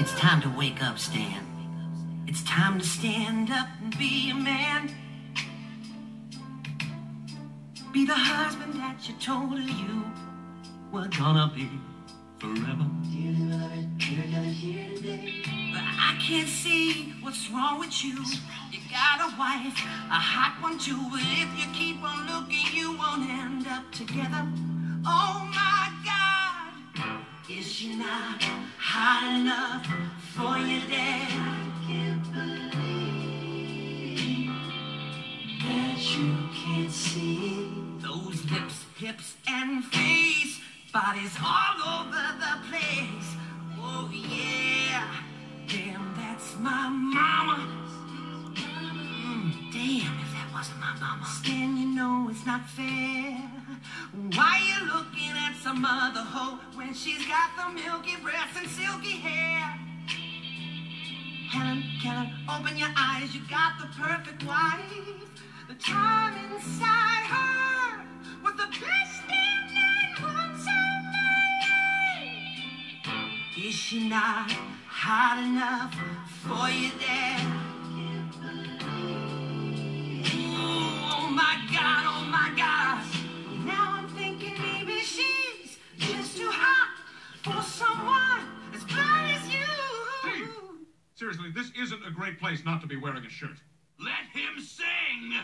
It's time to wake up, Stan. It's time to stand up and be a man. Be the husband that you told her you were gonna be forever. But I can't see what's wrong with you. You got a wife, a hot one too. But if you keep on looking, you won't end up together. Oh my God, is she not hot enough for you, Dad? I can't believe that you can't see those lips, hips, and face, bodies all over the place. Oh yeah, damn, that's my mama. Mm, damn, if that wasn't my mama. Stan, you know it's not fair. Why you looking at some other hoe when she's got the and silky hair? Helen, Helen, open your eyes, you got the perfect wife. The time inside her was the best thing that once my. Is she not hot enough for you, Dad? Ooh, oh Seriously, this isn't a great place not to be wearing a shirt. Let him sing!